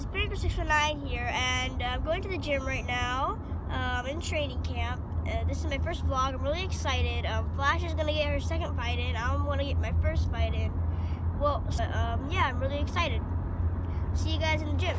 It's Bigger609 here, and I'm going to the gym right now um, in training camp. Uh, this is my first vlog. I'm really excited. Um, Flash is going to get her second fight in. I'm going to get my first fight in. Well, so, um, yeah, I'm really excited. See you guys in the gym.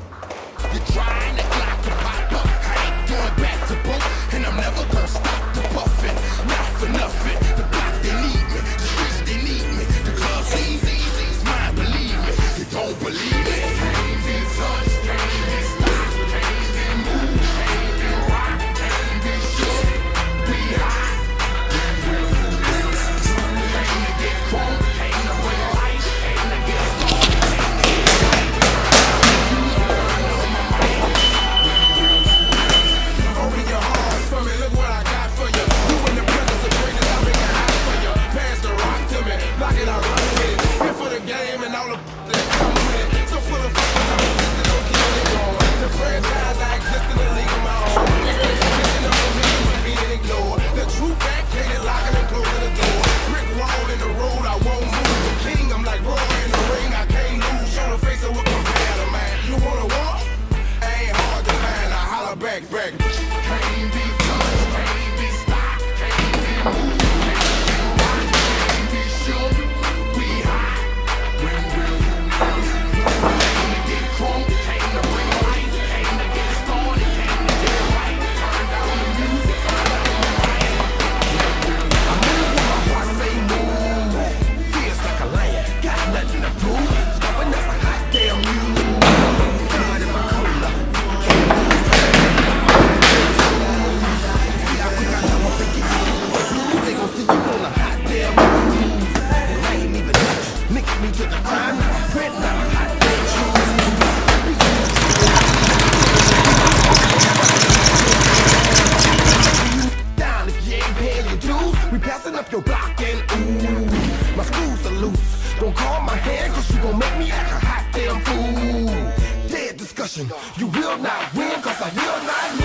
back. your ooh, my screws are loose. Don't call my hand, cause you gon' make me act a hot damn fool. Dead discussion, you will not win, cause I will not